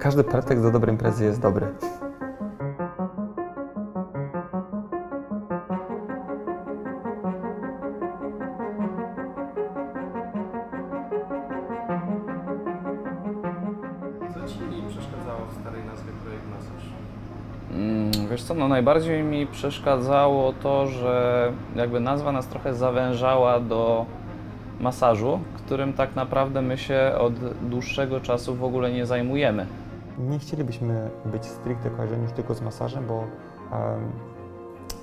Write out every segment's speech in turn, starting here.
Każdy pretekst do dobrej imprezy jest dobry. Co Ci przeszkadzało w starej nazwie Projekt Masaż? Mm, Wiesz co, no najbardziej mi przeszkadzało to, że jakby nazwa nas trochę zawężała do masażu, którym tak naprawdę my się od dłuższego czasu w ogóle nie zajmujemy. Nie chcielibyśmy być stricte kojarzeni już tylko z masażem, bo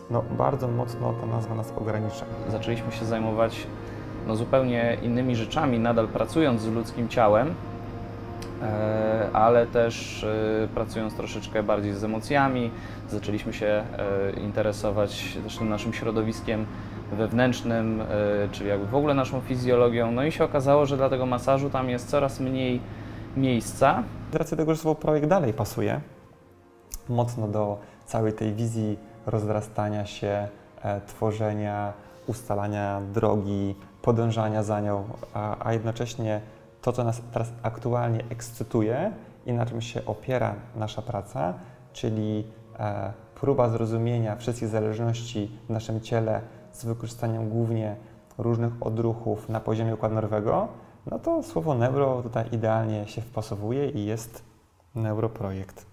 no, bardzo mocno ta nazwa nas ogranicza. Zaczęliśmy się zajmować no, zupełnie innymi rzeczami, nadal pracując z ludzkim ciałem, ale też e, pracując troszeczkę bardziej z emocjami. Zaczęliśmy się e, interesować też tym naszym środowiskiem wewnętrznym, e, czyli jakby w ogóle naszą fizjologią. No i się okazało, że dla tego masażu tam jest coraz mniej miejsca. Z racji tego, że słowo projekt dalej pasuje mocno do całej tej wizji rozrastania się, e, tworzenia, ustalania drogi, podążania za nią, a, a jednocześnie to, co nas teraz aktualnie ekscytuje i na czym się opiera nasza praca, czyli e, próba zrozumienia wszystkich zależności w naszym ciele z wykorzystaniem głównie różnych odruchów na poziomie układu nerwowego, no to słowo neuro tutaj idealnie się wpasowuje i jest neuroprojekt.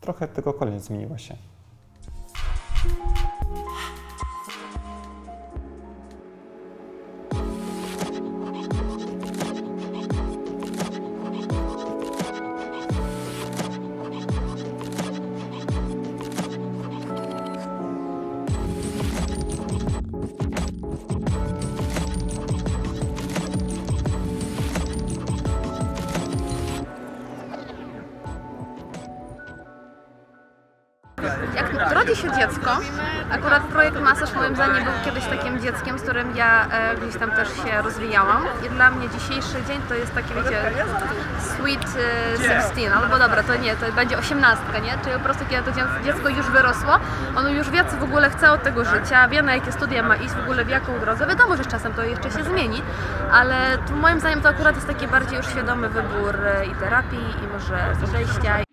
Trochę tylko kolejność zmieniła się. Jak rodzi się dziecko, akurat projekt Masaż moim zdaniem był kiedyś takim dzieckiem, z którym ja e, gdzieś tam też się rozwijałam. I dla mnie dzisiejszy dzień to jest taki, wiecie, sweet e, 16, albo dobra, to nie, to będzie osiemnastka, nie? Czyli po prostu kiedy to dzie- dziecko już wyrosło, ono już wie, co w ogóle chce od tego życia, wie na jakie studia ma iść, w ogóle w jaką drodze. Wiadomo, że czasem to jeszcze się zmieni, ale to moim zdaniem to akurat jest taki bardziej już świadomy wybór e, i terapii, i może podejścia.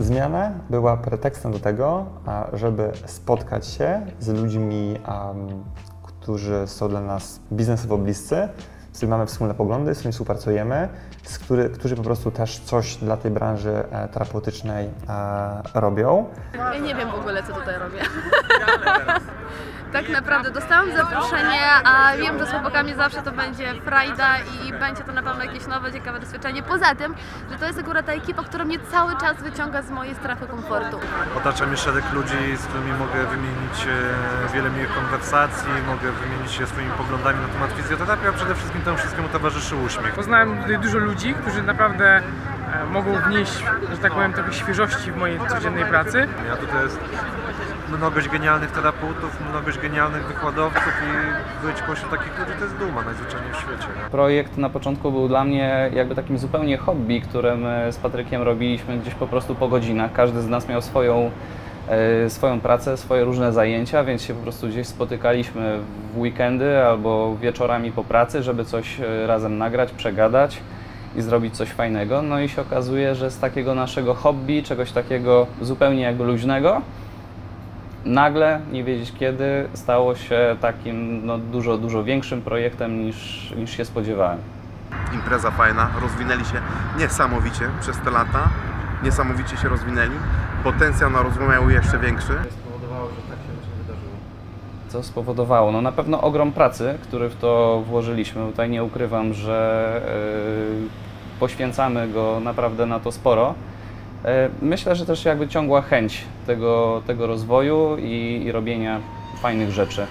Zmiana była pretekstem do tego, a, żeby spotkać się z ludźmi, którzy są dla nas biznesowo bliscy, z którymi mamy wspólne poglądy, z którymi współpracujemy, z który, którzy po prostu też coś dla tej branży e, terapeutycznej e, robią. Ja nie wiem w ogóle, co tutaj robię. Tak naprawdę dostałam zaproszenie, a wiem, że z chłopakami zawsze to będzie frajda i będzie to na pewno jakieś nowe, ciekawe doświadczenie. Poza tym, że to jest akurat ta ekipa, która mnie cały czas wyciąga z mojej strefy komfortu. Otacza mnie szereg ludzi, z którymi mogę wymienić e, wiele miłych konwersacji, mogę wymienić się swoimi poglądami na temat fizjoterapii, a przede wszystkim temu wszystkiemu towarzyszy uśmiech. Poznałem tutaj dużo ludzi, którzy naprawdę e, mogą wnieść, że tak powiem, trochę świeżości w mojej codziennej pracy. A tutaj jest mnogość genialnych terapeutów, mnogość genialnych wykładowców i być pośród takich ludzi to jest duma najzwyczajniej w świecie. Projekt na początku był dla mnie jakby takim zupełnie hobby, które my z Patrykiem robiliśmy gdzieś po prostu po godzinach. Każdy z nas miał swoją, e, swoją pracę, swoje różne zajęcia, więc się po prostu gdzieś spotykaliśmy w weekendy albo wieczorami po pracy, żeby coś e, razem nagrać, przegadać i zrobić coś fajnego. No i się okazuje, że z takiego naszego hobby, czegoś takiego zupełnie jakby luźnego, nagle, nie wiedzieć kiedy, stało się takim no, dużo, dużo większym projektem niż, niż się spodziewałem. impreza fajna, rozwinęli się niesamowicie przez te lata, niesamowicie się rozwinęli, potencjał na rozwój miał jeszcze większy. spowodowało, że tak się wydarzyło? Co spowodowało? No na pewno ogrom pracy, który w to włożyliśmy. Tutaj nie ukrywam, że yy, poświęcamy go naprawdę na to sporo. Yy, myślę, że też jakby ciągła chęć tego, tego rozwoju i, i robienia fajnych rzeczy.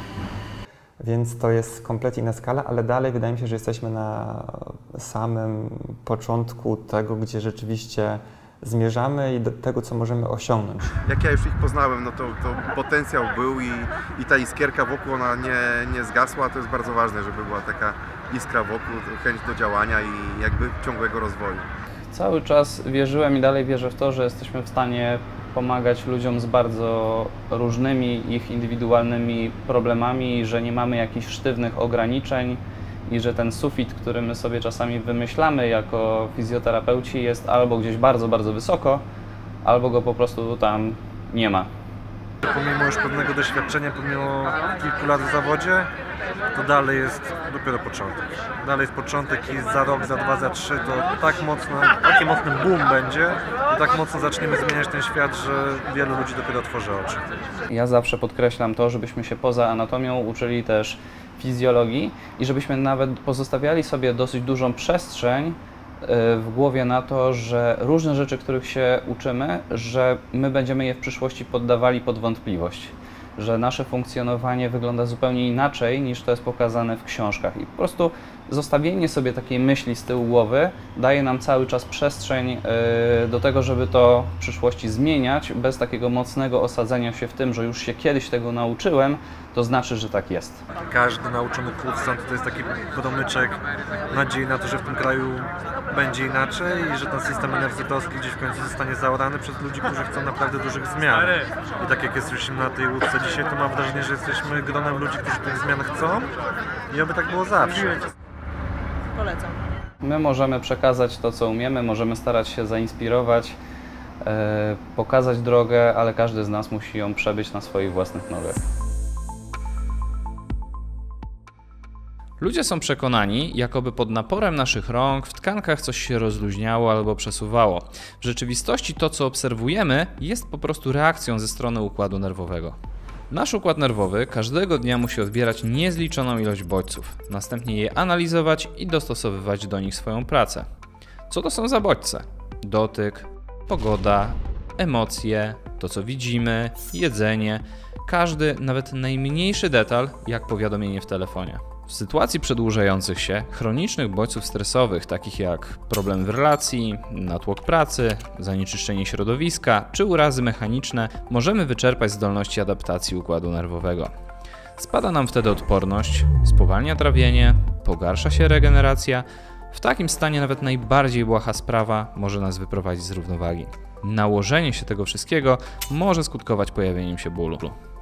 Więc to jest kompletnie inna skala, ale dalej wydaje mi się, że jesteśmy na samym początku tego, gdzie rzeczywiście zmierzamy i do tego, co możemy osiągnąć. Jak ja już ich poznałem, no to, to potencjał był i, i ta iskierka wokół, ona nie, nie zgasła. To jest bardzo ważne, żeby była taka iskra wokół, chęć do działania i jakby ciągłego rozwoju. Cały czas wierzyłem i dalej wierzę w to, że jesteśmy w stanie pomagać ludziom z bardzo różnymi ich indywidualnymi problemami, że nie mamy jakichś sztywnych ograniczeń i że ten sufit, który my sobie czasami wymyślamy jako fizjoterapeuci jest albo gdzieś bardzo, bardzo wysoko, albo go po prostu tam nie ma. Pomimo już pewnego doświadczenia, pomimo kilku lat w zawodzie, to dalej jest dopiero początek. Dalej jest początek i za rok, za dwa, za trzy to tak mocno, taki mocny boom będzie i tak mocno zaczniemy zmieniać ten świat, że wielu ludzi dopiero otworzy oczy. Ja zawsze podkreślam to, żebyśmy się poza anatomią uczyli też fizjologii i żebyśmy nawet pozostawiali sobie dosyć dużą przestrzeń w głowie na to, że różne rzeczy, których się uczymy, że my będziemy je w przyszłości poddawali pod wątpliwość. Że nasze funkcjonowanie wygląda zupełnie inaczej niż to jest pokazane w książkach. I po prostu zostawienie sobie takiej myśli z tyłu głowy daje nam cały czas przestrzeń y, do tego, żeby to w przyszłości zmieniać, bez takiego mocnego osadzenia się w tym, że już się kiedyś tego nauczyłem, to znaczy, że tak jest. Każdy nauczony kursant to jest taki promyczek nadziei na to, że w tym kraju będzie inaczej i że ten system uniwersytecki gdzieś w końcu zostanie zaorany przez ludzi, którzy chcą naprawdę dużych zmian. I tak jak jesteśmy na tej łódce dzisiaj, to mam wrażenie, że jesteśmy gronem ludzi, którzy tych zmian chcą i oby tak było zawsze. Polecam. My możemy przekazać to, co umiemy, możemy starać się zainspirować, e, pokazać drogę, ale każdy z nas musi ją przebyć na swoich własnych nogach. Ludzie są przekonani, jakoby pod naporem naszych rąk w tkankach coś się rozluźniało albo przesuwało. W rzeczywistości to, co obserwujemy, jest po prostu reakcją ze strony układu nerwowego. Nasz układ nerwowy każdego dnia musi odbierać niezliczoną ilość bodźców, następnie je analizować i dostosowywać do nich swoją pracę. Co to są za bodźce? Dotyk, pogoda, emocje, to co widzimy, jedzenie, każdy, nawet najmniejszy detal, jak powiadomienie w telefonie. W sytuacji przedłużających się, chronicznych bodźców stresowych, takich jak problem w relacji, natłok pracy, zanieczyszczenie środowiska czy urazy mechaniczne, możemy wyczerpać zdolności adaptacji układu nerwowego. Spada nam wtedy odporność, spowalnia trawienie, pogarsza się regeneracja. W takim stanie nawet najbardziej błaha sprawa może nas wyprowadzić z równowagi. Nałożenie się tego wszystkiego może skutkować pojawieniem się bólu.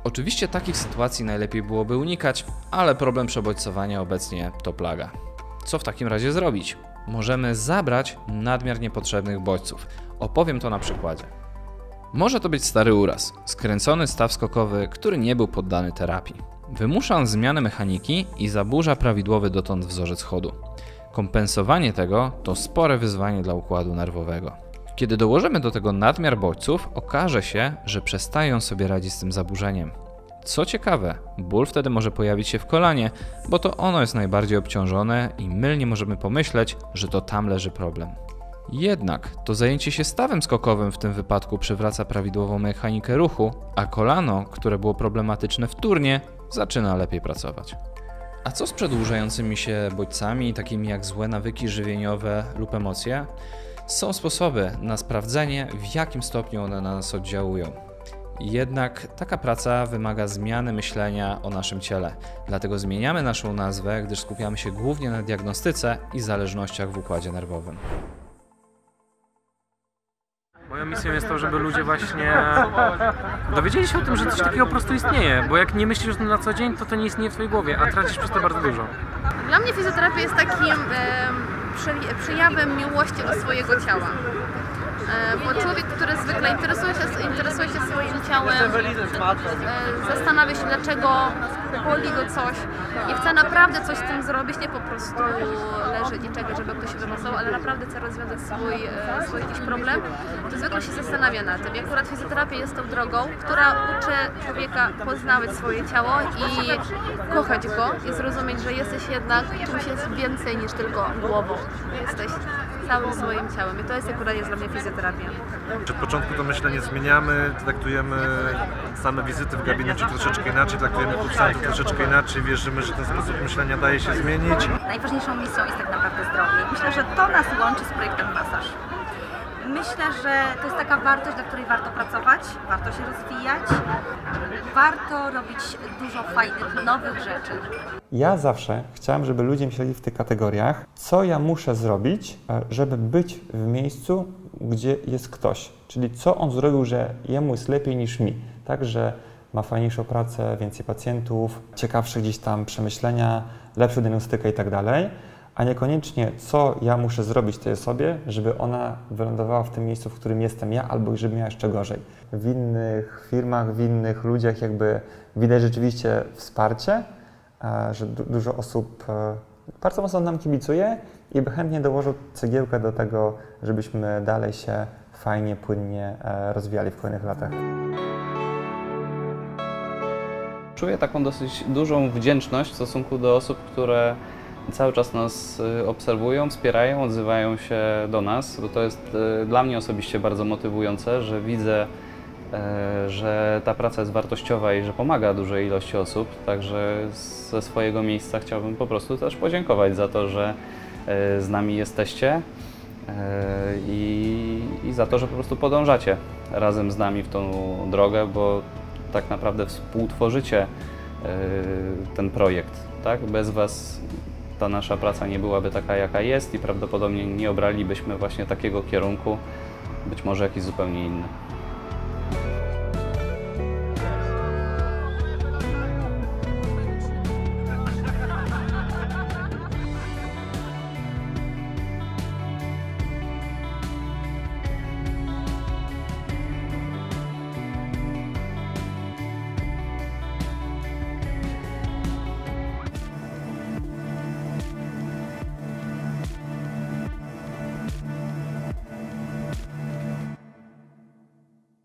Oczywiście takich sytuacji najlepiej byłoby unikać, ale problem przebodźcowania obecnie to plaga. Co w takim razie zrobić? Możemy zabrać nadmiar niepotrzebnych bodźców. Opowiem to na przykładzie. Może to być stary uraz, skręcony staw skokowy, który nie był poddany terapii. Wymusza on zmianę mechaniki i zaburza prawidłowy dotąd wzorzec chodu. Kompensowanie tego to spore wyzwanie dla układu nerwowego. Kiedy dołożymy do tego nadmiar bodźców, okaże się, że przestają sobie radzić z tym zaburzeniem. Co ciekawe, ból wtedy może pojawić się w kolanie, bo to ono jest najbardziej obciążone i mylnie możemy pomyśleć, że to tam leży problem. Jednak to zajęcie się stawem skokowym w tym wypadku przywraca prawidłową mechanikę ruchu, a kolano, które było problematyczne wtórnie, zaczyna lepiej pracować. A co z przedłużającymi się bodźcami, takimi jak złe nawyki żywieniowe lub emocje? Są sposoby na sprawdzenie, w jakim stopniu one na nas oddziałują. Jednak taka praca wymaga zmiany myślenia o naszym ciele. Dlatego zmieniamy naszą nazwę, gdyż skupiamy się głównie na diagnostyce i zależnościach w układzie nerwowym. Moją misją jest to, żeby ludzie właśnie dowiedzieli się o tym, że coś takiego po prostu istnieje, bo jak nie myślisz o tym na co dzień, to to nie istnieje w twojej głowie, a tracisz przez to bardzo dużo. Dla mnie fizjoterapia jest takim przejawem miłości do swojego ciała. E, Bo człowiek, który zwykle interesuje się, interesuje się swoim ciałem, e, zastanawia się, dlaczego boli go coś i chce naprawdę coś z tym zrobić, nie po prostu leżeć i czekać, żeby ktoś się wymasował, ale naprawdę chce rozwiązać swój, e, swój jakiś problem, to zwykle się zastanawia na tym. I akurat fizjoterapia jest tą drogą, która uczy człowieka poznawać swoje ciało i kochać go i zrozumieć, że jesteś jednak czymś jest więcej niż tylko głową. Jesteś całym swoim ciałem. I to jest akurat jest dla mnie fizjoterapia. Od początku to myślenie zmieniamy, traktujemy same wizyty w gabinecie troszeczkę inaczej, traktujemy kursantów troszeczkę inaczej, wierzymy, że ten sposób myślenia daje się zmienić. Najważniejszą misją jest tak naprawdę zdrowie. Myślę, że to nas łączy z projektem Masaż. Myślę, że to jest taka wartość, dla której warto pracować, warto się rozwijać, warto robić dużo fajnych, nowych rzeczy. Ja zawsze chciałem, żeby ludzie myśleli w tych kategoriach, co ja muszę zrobić, e, żeby być w miejscu, gdzie jest ktoś. Czyli co on zrobił, że jemu jest lepiej niż mi. Tak, że ma fajniejszą pracę, więcej pacjentów, ciekawsze gdzieś tam przemyślenia, lepszą diagnostykę i tak dalej, a niekoniecznie co ja muszę zrobić tej osobie, żeby ona wylądowała w tym miejscu, w którym jestem ja, albo żeby miała jeszcze gorzej. W innych firmach, w innych ludziach jakby widać rzeczywiście wsparcie, e, że du- dużo osób e, bardzo mocno nam kibicuje i by chętnie dołożył cegiełkę do tego, żebyśmy dalej się fajnie, płynnie e, rozwijali w kolejnych latach. Czuję taką dosyć dużą wdzięczność w stosunku do osób, które cały czas nas y, obserwują, wspierają, odzywają się do nas, bo to jest y, dla mnie osobiście bardzo motywujące, że widzę, e, że ta praca jest wartościowa i że pomaga dużej ilości osób. Także ze swojego miejsca chciałbym po prostu też podziękować za to, że z nami jesteście i, i za to, że po prostu podążacie razem z nami w tą drogę, bo tak naprawdę współtworzycie ten projekt. Tak? Bez Was ta nasza praca nie byłaby taka, jaka jest i prawdopodobnie nie obralibyśmy właśnie takiego kierunku, być może jakiś zupełnie inny.